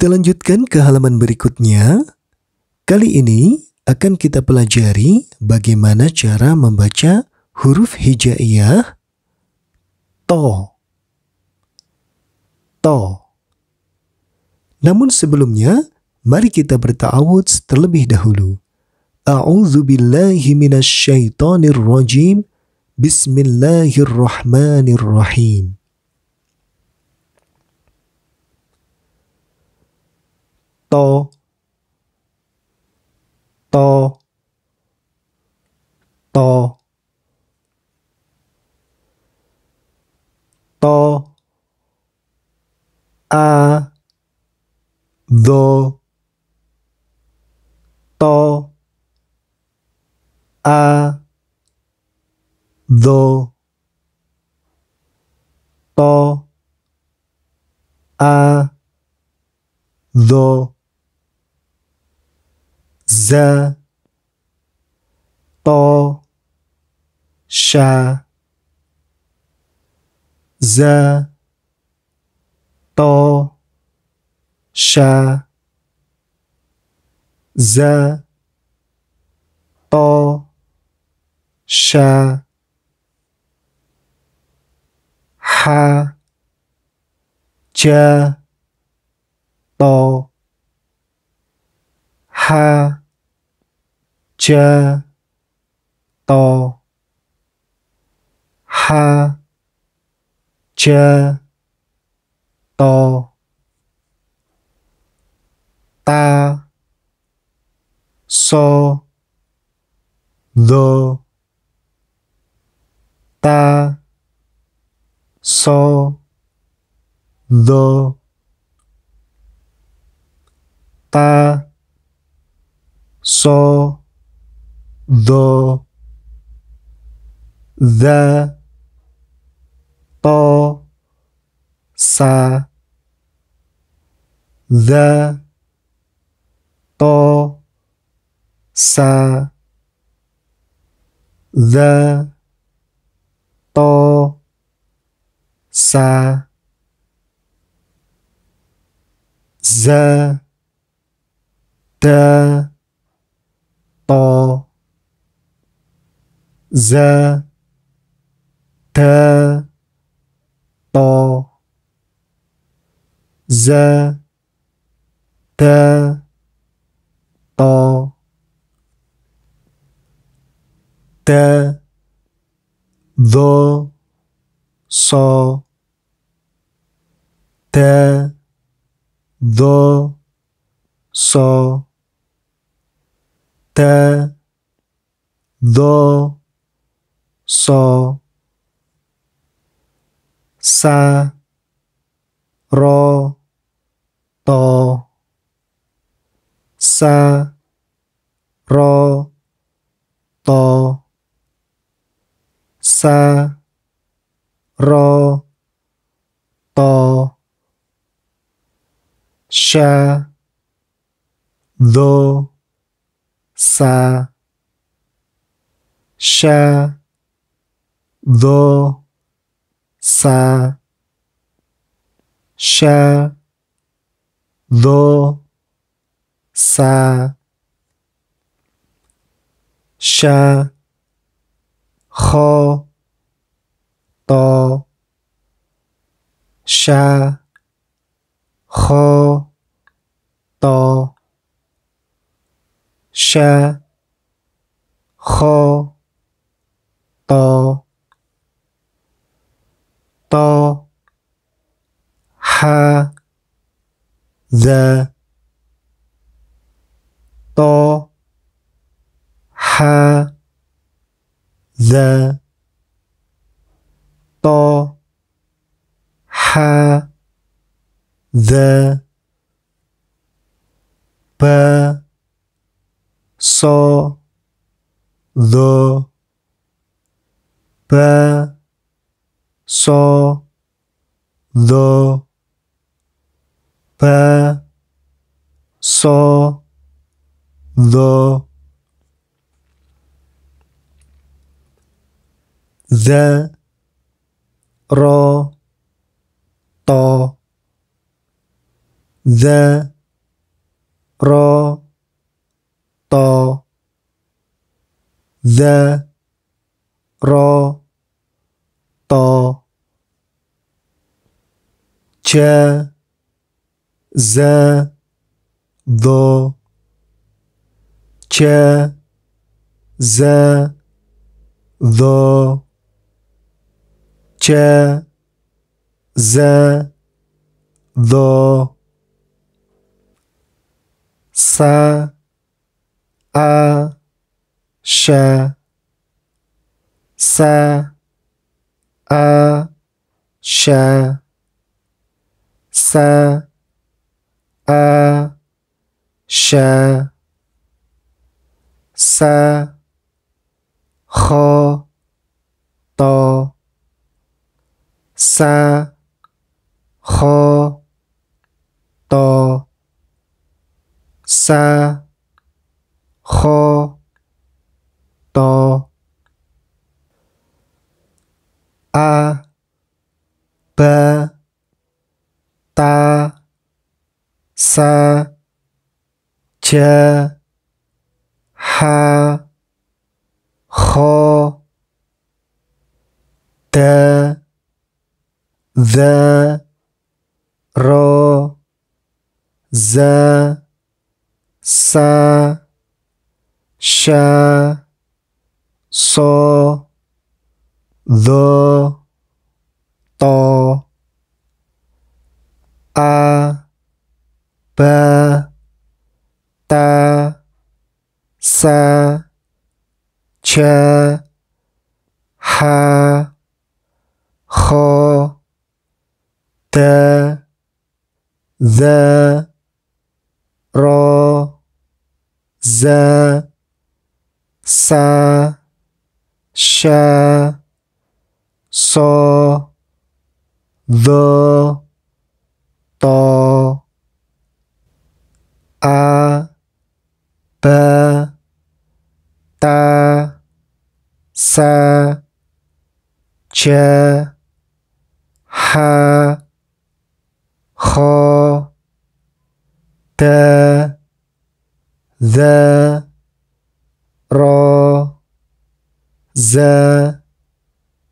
Kita lanjutkan ke halaman berikutnya. Kali ini akan kita pelajari bagaimana cara membaca huruf hijaiyah to. To. Namun sebelumnya, mari kita berta'awudz terlebih dahulu. A'udzu billahi minasyaitonir rajim. Bismillahirrahmanirrahim. To to to to a. Do to a. Do to a. Do za to sha za to sha za to sha ha cha to ha cha to ha cha to ta so the ta so the ta so. Do the to sa the to sa the to sa da to za ta to za ta to ta do so ta do so ta do so sa ro to sa ro to sa ro to sha do sa sha do sa sha do sa sha kho to sha kho to sha kho to to ha the to ha the to ha the ba so the ba so the ba so the the ro to the ro to the ro to ch z do ch z do ch z do sa a sha sa a sha 三，a，山，三，ho，刀，三，ho，刀，三，ho，刀。Ta sa ja ha kho da the ro za sa sha so the س چ ح خ ت ذ ر ز س ش ص ذ ط ا ب ta sa cha ha kho da the ro za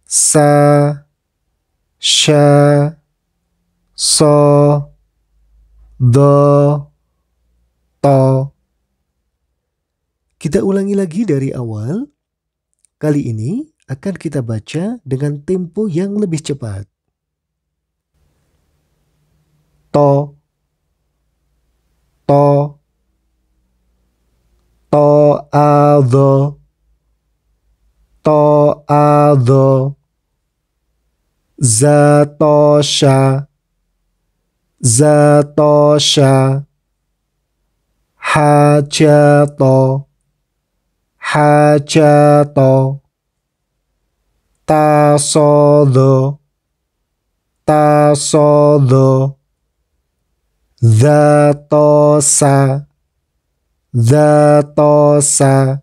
sa sha so do to kita ulangi lagi dari awal. Kali ini akan kita baca dengan tempo yang lebih cepat. To. To. To ado to ado zatosha zatosha hajato hajato. Tasodo. Tasodo. Zatosa. Zatosa.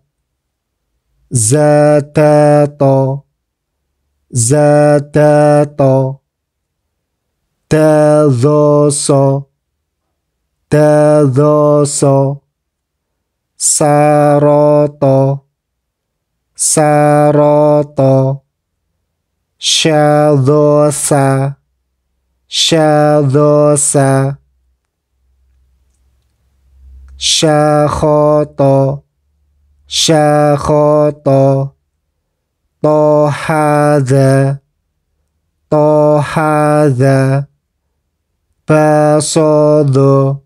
Zatato Zatato Tezoso. Tezoso Saroto. Saroto. Shadosa. Shadosa. Syahoto Syahoto Tohada Tohada Basodo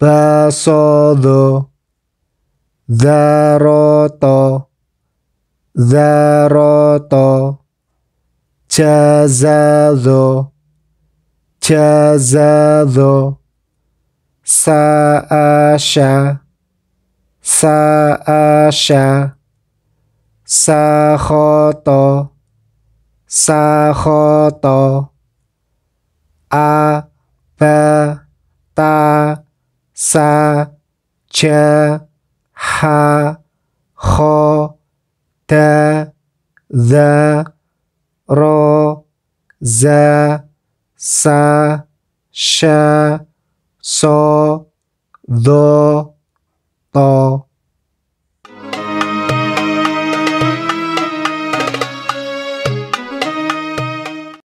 Basodo Daroto Daroto Jazado Jazado Sa'asha Sa'asha Sakhoto Sakhoto Aba Ta Sa Ja ح خ ت ذ ر ز س ش ص ذ ط.